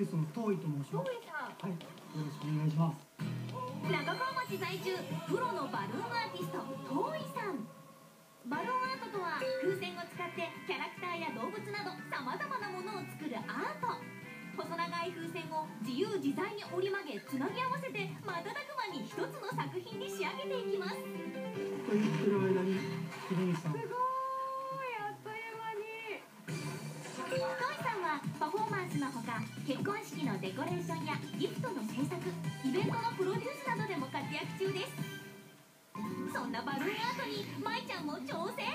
デュースの遠いと申します。はいよろしくお願いします。中川町在住プロのバルーンアーティスト遠井さん。バルーンアートとは風船を使ってキャラクターや動物などさまざまなものを作るアート。細長い風船を自由自在に折り曲げつなぎ合わせて瞬く間に一つの作品に仕上げていきます。と言ってる間にひろみさん。すごいあっという間に。さんはパフォーマンスのほか結婚式のデコレーションやギフトの制作イベントのプロデュースなどでも活躍中ですそんなバルーンアートに舞ちゃんも挑戦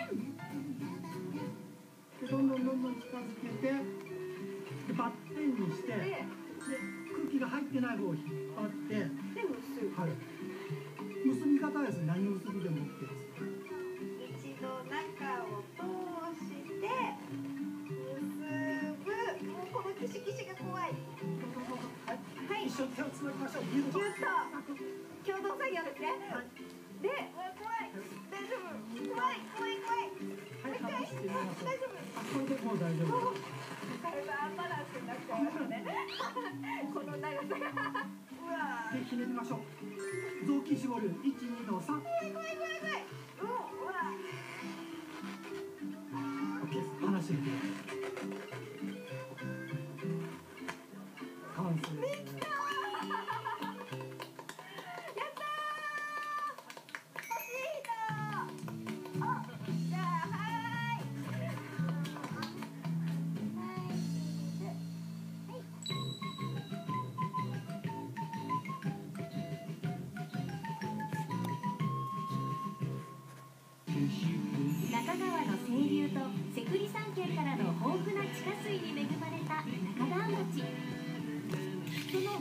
どんどんどんどん近づけてでバッテンにしてで空気が入ってない方を引っ張ってで結ぶはい。このキシキシが怖いはい。一緒に手をつなぎましょう。ギュッと共同作業ですね。でうわ怖い。大丈夫怖い怖い怖い。はい大丈夫。あこれでもう大丈夫。です体アンバランスになっちゃいましたねこの長さ。がうわでひねりましょう。臓器絞る12の3怖い怖い怖い怖い中川の清流とセクリ山系からの豊富な地下水に恵